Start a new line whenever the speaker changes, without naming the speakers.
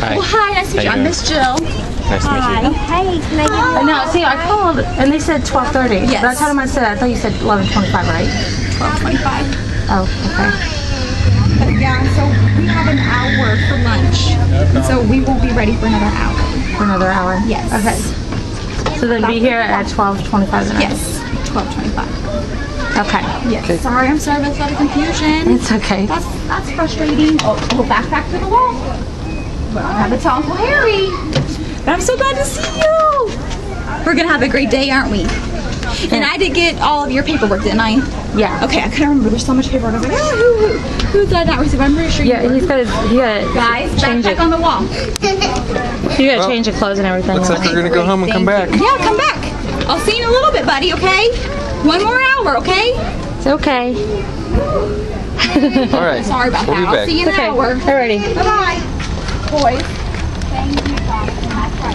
Hi. Well, hi, nice to meet you. I'm
you
Miss Jill.
Nice to meet you.
Hey, can I
Uh, No, see, I called and they said 12:30.
Yes.
But I told him I said I thought you said 11:25, right?
1225?
Oh, okay.
But yeah, so we have an hour for lunch. And so we won't be ready for another hour.
For another hour.
Yes.
Okay. So then be here at 12:25 then.
Yes, 1225.
Okay.
Yes. Sorry, I'm sorry about the confusion.
It's okay.
That's that's frustrating. Oh, oh, back back to the wall. But I have to tell Uncle Harry. But I'm so glad to see you. We're gonna have a great day, aren't we? And I did get all of your paperwork, didn't I?
Yeah.
Okay, I couldn't remember. There's so much paperwork. I was like, ah, who, who, who did I not receive? I'm pretty sure you
Yeah, he's got to he got to
Guys,
change
backpack
it.
on the wall.
You got to change your clothes and everything.
Looks like we're gonna go home and come back.
Yeah, come back. I'll see you in a little bit, buddy. Okay? One more hour, okay?
It's okay.
All right.
Sorry about
we'll
that.
Be
I'll
back.
see you in an
Okay.
hour.
Alrighty.
Bye bye, Boys, Thank you,